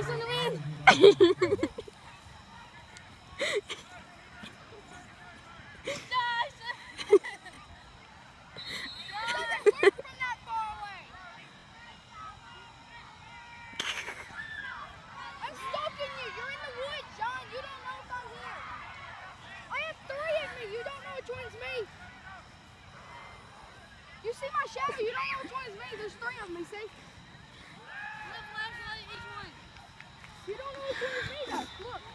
Stalking you. The me. You see my shadow. You don't know which one is me. There's three of me. See? Look.